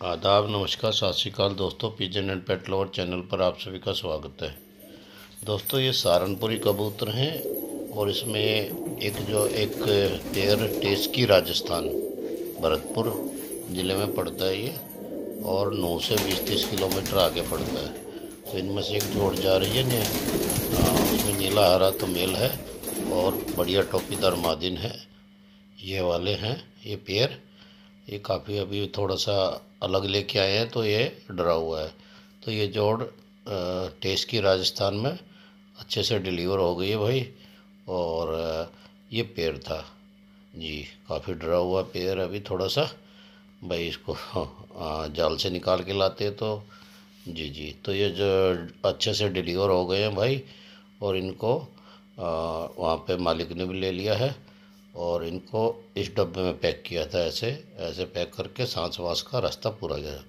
आदाब, नमस्कार, सत श्रीकाल दोस्तों pigeon and pet lover channel पर आप सभी का स्वागत है। दोस्तों, ये सहारनपुरी कबूतर हैं और इसमें एक जो, एक पेयर टेस्की राजस्थान, भरतपुर ज़िले में पड़ता है ये और नौ से बीस तीस किलोमीटर आगे पड़ता है। तो इनमें से एक जोड़ जा रही है ने उसमें नीला हरा तो मेल है और बढ़िया टोपीदार मादिन है। ये वाले हैं, ये पेयर। ये काफ़ी अभी थोड़ा सा अलग लेके आए हैं तो ये डरा हुआ है। तो ये जोड़ टेस्ट की राजस्थान में अच्छे से डिलीवर हो गई है भाई, और ये पेड़ था। जी, काफ़ी डरा हुआ पेड़ अभी थोड़ा सा भाई इसको जाल से निकाल के लाते तो जी जी तो ये जो अच्छे से डिलीवर हो गए हैं भाई, और इनको वहाँ पे मालिक ने भी ले लिया है। और इनको इस डब्बे में पैक किया था ऐसे ऐसे पैक करके सांस वास का रास्ता पूरा गया।